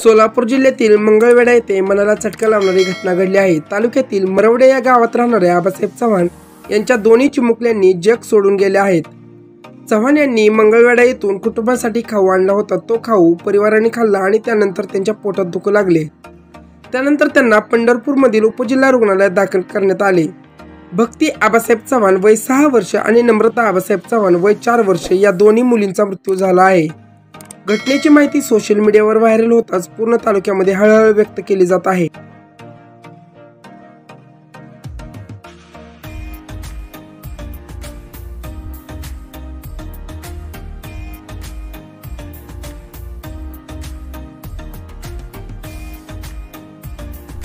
सोलापूर जिल्ह्यातील मंगळवेढा येथे मनाला चटका लावणारी घटना घडली आहे. तालुक्यातील मरवडे या गावात राहणाऱ्या आबासाहेब चव्हाण यांच्या दोन्ही चिमुकल्यांनी जग सोडून गेले आहेत. चव्हाण यांनी मंगळवेढा येथून कुटुंबासाठी खाऊ आणला होता. तो खाऊ परिवाराने खाल्ला आणि त्यानंतर त्यांच्या पोटात दुखू लागले. त्यानंतर त्यांना पंढरपूरमधील उपजिल्हा रुग्णालयात दाखल करण्यात आले. भक्ती आबासाहेब चव्हाण वय सहा वर्ष आणि नम्रता आबासाहेब चव्हाण वय चार वर्ष या दोन्ही मुलींचा मृत्यू झाला आहे. घटनेची माहिती सोशल मीडियावर व्हायरल होताच पूर्ण तालुक्यामध्ये हळहळ व्यक्त केली जात आहे.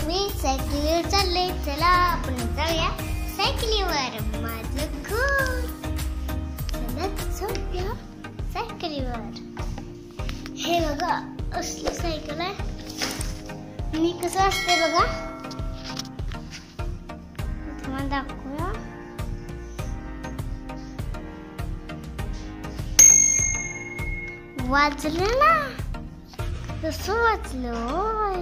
मी सायकलीवर चालले चला आपण जाऊया सायकलीवर. माझं घर. चला जाऊया सायकलीवर. हे बघा असली सायकल आहे. मी कसं असते बघा. तुम्हाला दाखवूया. वाचलं ना? कसं वाचलं होय?